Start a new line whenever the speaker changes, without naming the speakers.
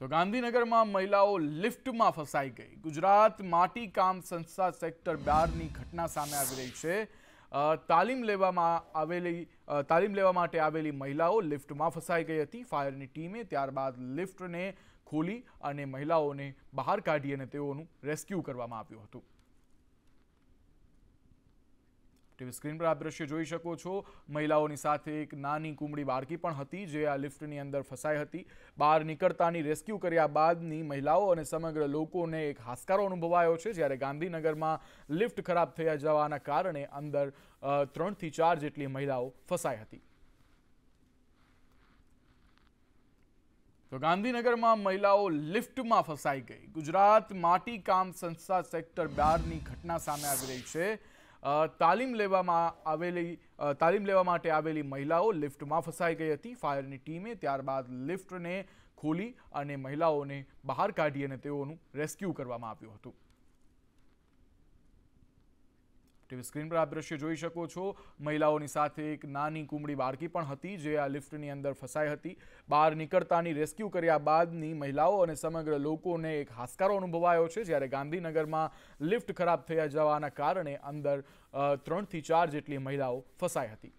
તો ગાંધીનગરમાં મહિલાઓ લિફ્ટમાં ફસાઈ ગઈ. ગુજરાત માટી કામ સંસ્થા સેક્ટર બારની ઘટના સામે આવી રહી છે. તાલીમ લેવામાં આવેલી તાલીમ લેવા માટે આવેલી મહિલાઓ લિફ્ટમાં ફસાઈ ગઈ હતી. ફાયરની ટીમે ત્યારબાદ લિફ્ટને ખોલી અને મહિલાઓને બહાર કાઢી અને તેઓનું રેસ્ક્યુ કરવામાં આવ્યું હતું. ટીવી સ્ક્રીન પર આપ દ્રશ્ય જોઈ શકો છો. મહિલાઓની સાથે એક નાની કુમળી બાળકી પણ હતી, જે આ લિફ્ટની અંદર ફસાઈ હતી. બહાર નીકળતાની રેસ્ક્યુ કર્યા બાદની મહિલાઓ અને સમગ્ર લોકોને એક હાસકારો અનુભવાયો છે, જ્યારે ગાંધીનગરમાં લિફ્ટ ખરાબ થઈ જવાના કારણે અંદર ત્રણથી ચાર જેટલી મહિલાઓ ફસાઈ હતી. તો ગાંધીનગરમાં મહિલાઓ લિફ્ટમાં ફસાઈ ગઈ. ગુજરાત માટી કામ સંસ્થા સેક્ટર બારની ઘટના સામે આવી રહી છે. તાલીમ લેવામાં આવેલી તાલીમ લેવા માટે આવેલી મહિલાઓ લિફ્ટમાં ફસાઈ ગઈ હતી. ફાયરની ટીમે ત્યારબાદ લિફ્ટને ખોલી અને મહિલાઓને બહાર કાઢી અને તેઓનું રેસ્ક્યુ કરવામાં આવ્યું હતું. ટીવી સ્ક્રીન પર આપ દ્રશ્ય જોઈ શકો છો. મહિલાઓની સાથે એક નાની કુમળી બાળકી પણ હતી જે આ લિફ્ટની અંદર ફસાઈ હતી. બહાર નીકળતાની રેસ્ક્યુ કર્યા બાદની મહિલાઓ અને સમગ્ર લોકોને એક હાસકારો અનુભવાયો છે. જ્યારે ગાંધીનગરમાં લિફ્ટ ખરાબ થઈ જવાના કારણે અંદર ત્રણથી ચાર જેટલી મહિલાઓ ફસાઈ હતી.